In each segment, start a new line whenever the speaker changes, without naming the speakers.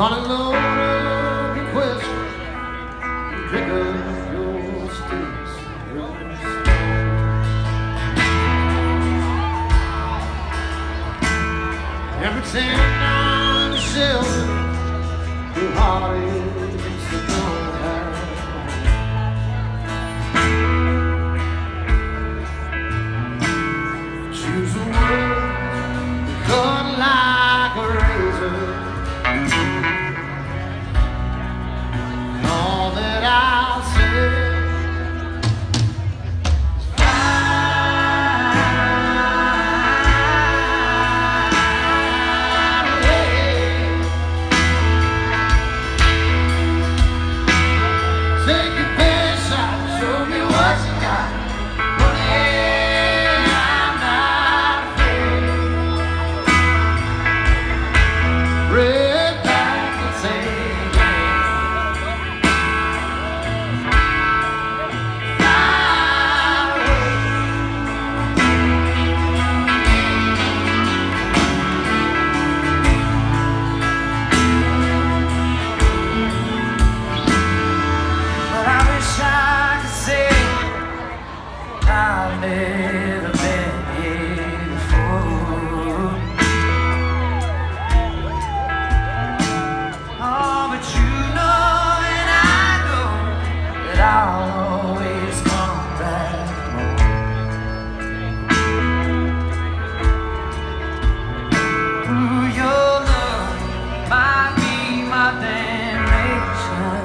Honeymoon request Pick up your sticks drums And pretend I'm shelter Your heart is the gunhouse
I'll always come back more. Through your love, might be my damnation,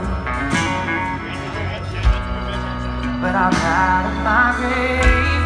but I'm out of my grave.